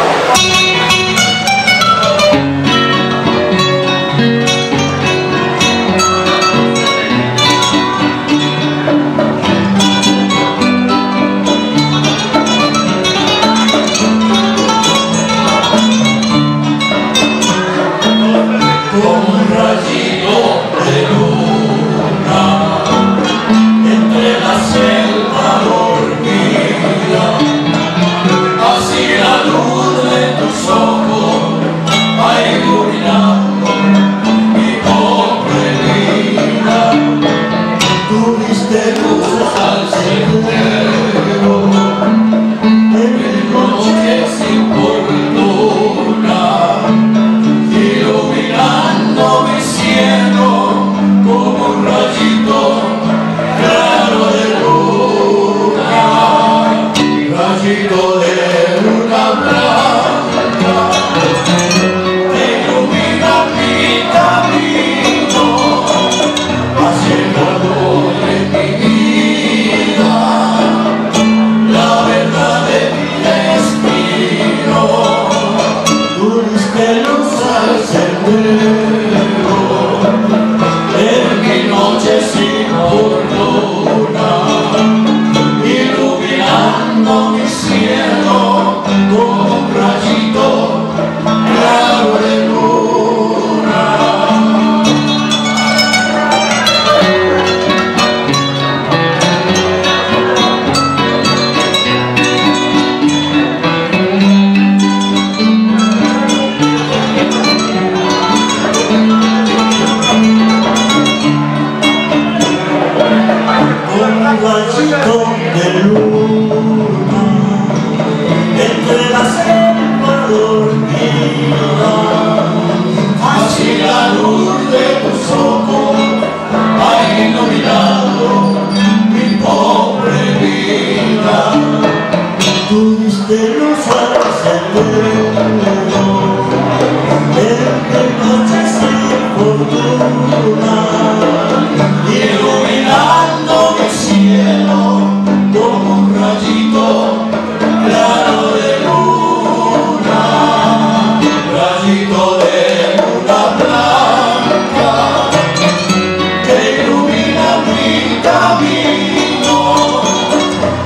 Oh, luz Hallelujah.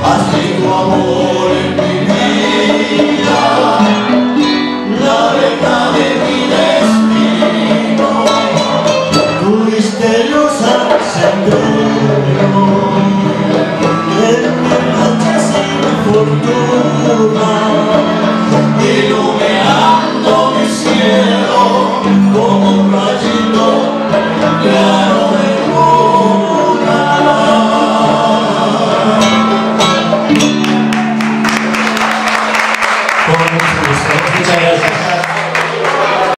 assim como o amor.